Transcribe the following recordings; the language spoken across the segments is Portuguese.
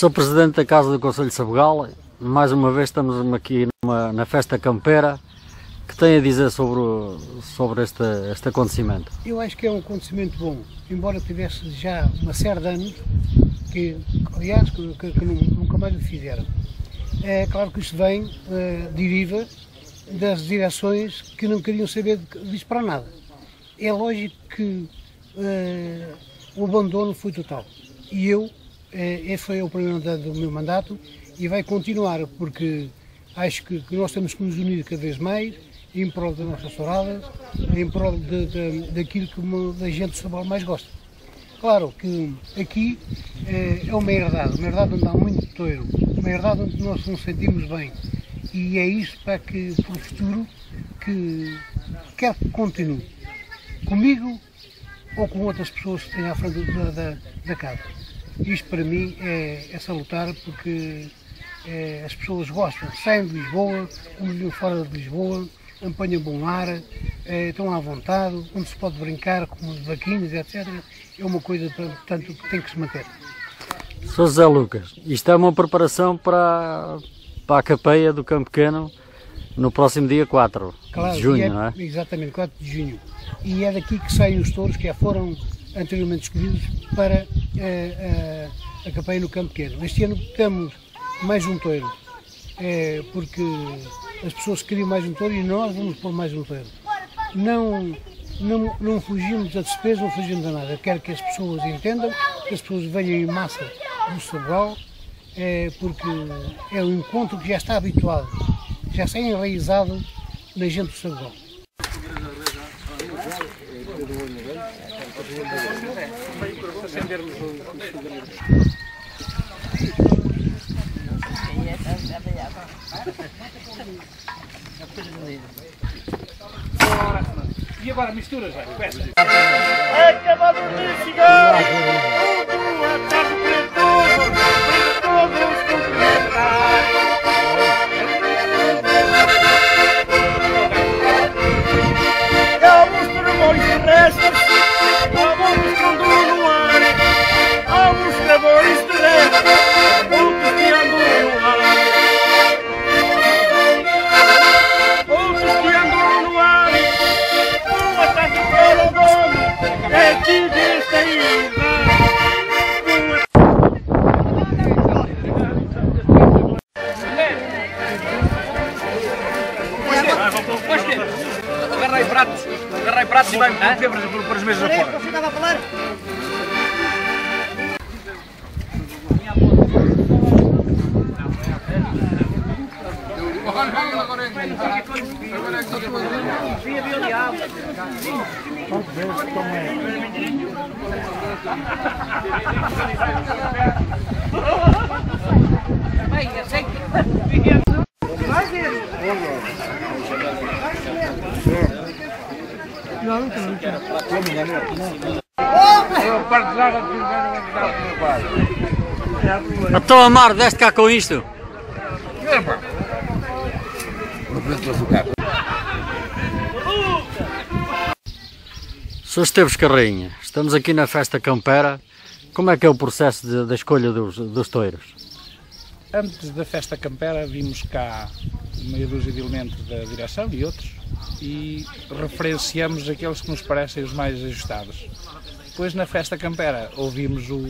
Sou presidente da Casa do Conselho de Sabugal. Mais uma vez estamos aqui numa, na festa campeira. que tem a dizer sobre, sobre este, este acontecimento? Eu acho que é um acontecimento bom, embora tivesse já uma série de anos, que aliás que, que, que nunca mais o fizeram. É claro que isto vem, uh, deriva das direções que não queriam saber disso para nada. É lógico que uh, o abandono foi total. E eu, esse foi o primeiro do meu mandato e vai continuar, porque acho que, que nós temos que nos unir cada vez mais em prol das nossas touradas, em prol de, de, daquilo que a gente do Sabal mais gosta. Claro que aqui é, é uma herdade, uma herdade onde há muito touro, uma herdade onde nós nos sentimos bem. E é isso para que, para o futuro, que quer que continue. Comigo ou com outras pessoas que têm à frente da, da, da casa. Isto para mim é, é salutar porque é, as pessoas gostam, saem de Lisboa, como fora de Lisboa, apanham bom ar, é, estão à vontade, onde se pode brincar com vaquinhas, etc. É uma coisa, portanto, que tem que se manter. Sou José Lucas, isto é uma preparação para, para a capeia do Campo Pequeno no próximo dia 4 claro, de junho, é, não é? Exatamente, 4 de junho. E é daqui que saem os touros que já foram anteriormente escolhidos para a, a, a capeia no Campo Pequeno. Este ano temos mais um touro, é, porque as pessoas queriam mais um touro e nós vamos pôr mais um touro. Não, não, não fugimos a despesa, não fugimos a nada. quero que as pessoas entendam, que as pessoas venham em massa do Sobral, é, porque é um encontro que já está habituado, já está enraizado na gente do Sobral. E agora mistura já, Acabado de chegar! Agarra aí pratos e vai meter por, por as mesas afora. Então Amar, deste cá com isto? Sr. Esteves Carrinha, estamos aqui na festa campera. Como é que é o processo da escolha dos, dos touros? Antes da festa campera vimos cá meia dúzia de elementos da direção e outros e referenciamos aqueles que nos parecem os mais ajustados. Depois na festa campera ouvimos o,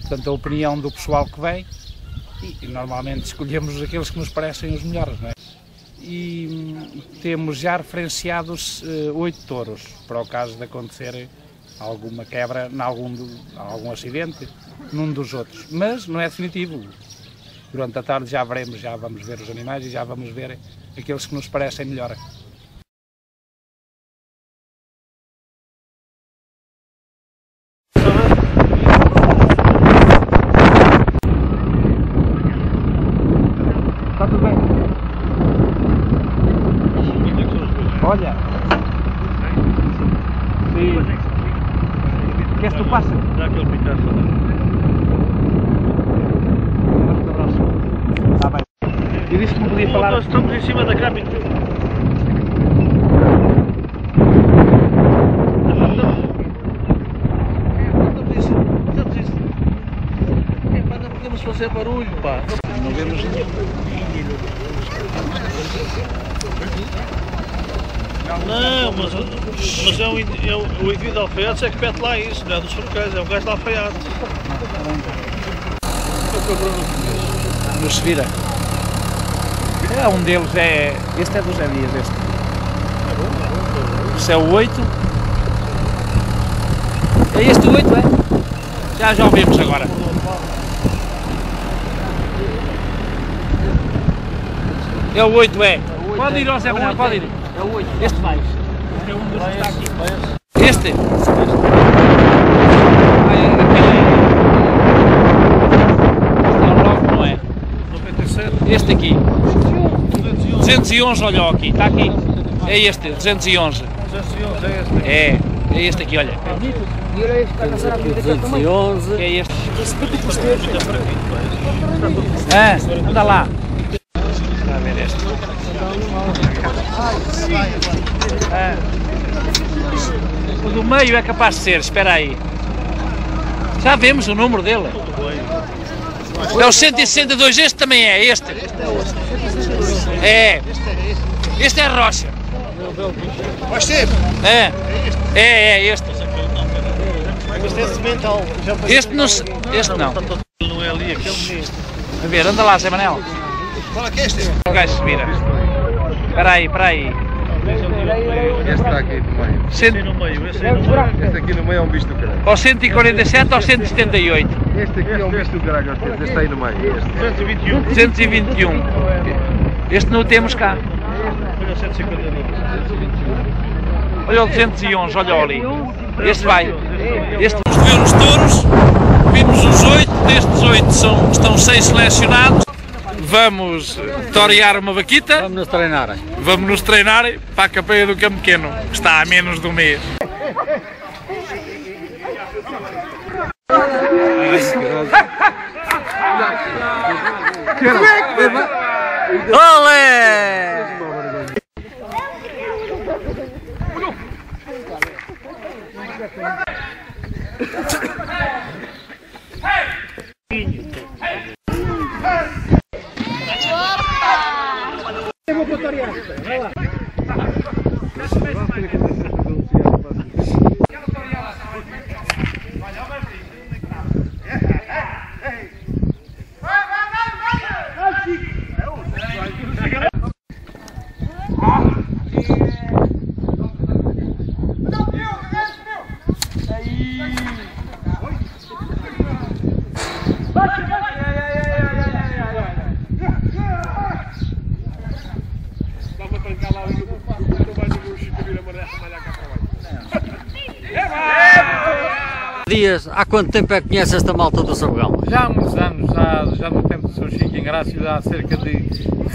portanto, a opinião do pessoal que vem e, normalmente escolhemos aqueles que nos parecem os melhores. Não é? E hum, temos já referenciados eh, oito touros para o caso de acontecer alguma quebra em algum, algum acidente num dos outros. Mas não é definitivo. Durante a tarde já veremos, já vamos ver os animais e já vamos ver aqueles que nos parecem melhor. Olha! Sim. Queres que tu passe? Dá aquele pitaço. Está bem. Eu disse que não podia falar. Nós estamos em cima da capa. fazer barulho, pá. Não vemos Não, mas, mas é o, é o, o indivíduo alfaiate é que pede lá isso, não é dos forcais, é um gajo de alfaiate. No Sevira. É, um deles é. Este é do Zé Dias, este. Este é o 8. É este o 8, é? Já já o vemos agora. É o 8, é. Pode ir Zé Manuel, pode ir. É o 8. Este vai. Este é um dos que está aqui. Este? Este é o 9, não é? 97, Este aqui. 211, 211, olha aqui, está aqui. É este, 211. 211 é este. É, é este aqui, olha. Aqui 211. É este. Ah, anda lá. Está a ver este. Ah. O do meio é capaz de ser, espera aí. Já vemos o número dele. É o 162, este também é, este. É. Este é a rocha. É. É, é, este. Este é passei Este não, este não. Não é ali, aquele. A ver, anda lá, Zé Manel. Qual é que é este? O gajo se vira. Espera aí, espera aí. Este está aqui no meio. No meio, esse aí no meio. Este aqui no meio é um bicho do caralho. Ao 147 ou 178? Este aqui é um bicho do caralho. Este está aí no meio. Este. 221. 221. Este não o temos cá. Olha, 152. Olha o 211, olha ali. Este vai. Este vamos ver os touros. Vimos os oito. Destes oito são, estão seis selecionados. Vamos torear uma vaquita. Vamos nos treinar. Vamos nos treinar para a campanha do Campo Pequeno, que está a menos de um mês. Olé! Andiamo a portare acqua, Dias, há quanto tempo é que conhece esta malta do Sabugal? Já há muitos anos, já, já no tempo do Sr. Chico Ingrácio, há cerca de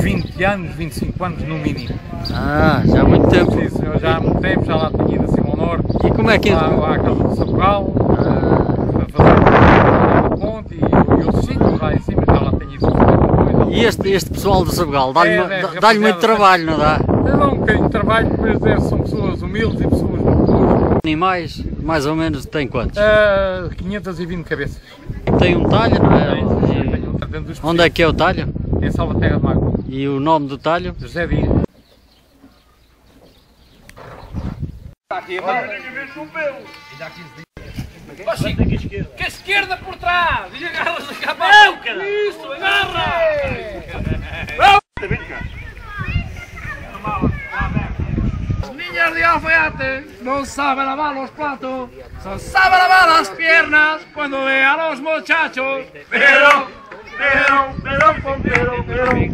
20 anos, 25 anos no mínimo. Ah, já há muito tempo. Sim, senhor, já há muito tempo, já lá tinha ido acima ao norte, E como é que lá, lá à casa do Sabugal, Ah, a fazer a ponte e, e outros sítios lá em cima, já lá tinha ido E este, este pessoal do Sabugal dá-lhe É, é, dá- muito trabalho, não dá? Dá um bocadinho de trabalho, mas é, são pessoas humildes e pessoas boas. Animais, mais ou menos, tem quantos? Ah, 520 cabeças. Tem um talho, não é? Dentro dos Onde é que é o talho? Em Salvaterra de Mago. E o nome do talho? José Dias. Que a esquerda por trás! E agarras a cara! Isso, agarra! no sabe lavar los platos, no sabe lavar las piernas cuando ve a los muchachos. Pero, pero, pero, pero, pero.